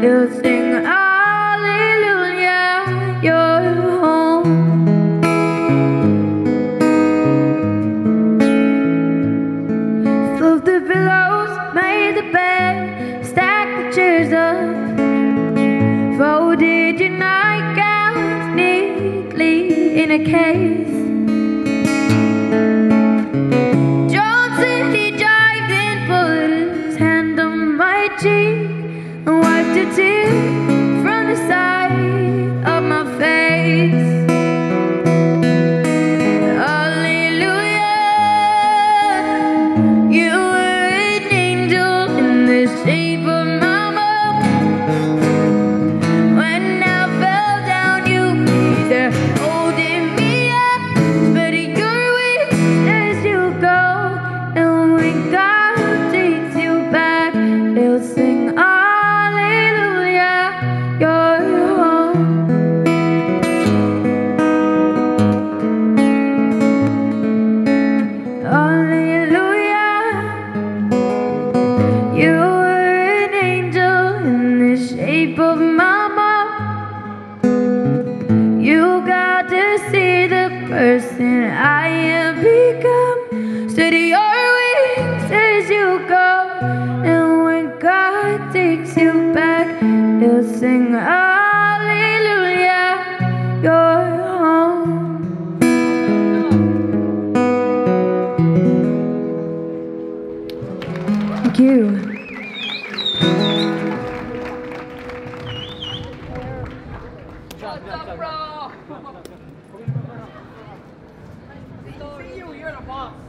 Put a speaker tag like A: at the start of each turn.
A: They'll sing hallelujah, you're home. Flip the pillows, made the bed, stack the chairs up, folded your nightgowns neatly in a case. do person I have become. Stood your wings as you go, and when God takes you back, He'll sing Hallelujah. You're home. Thank you.
B: What's up, bro? See you, you're the boss.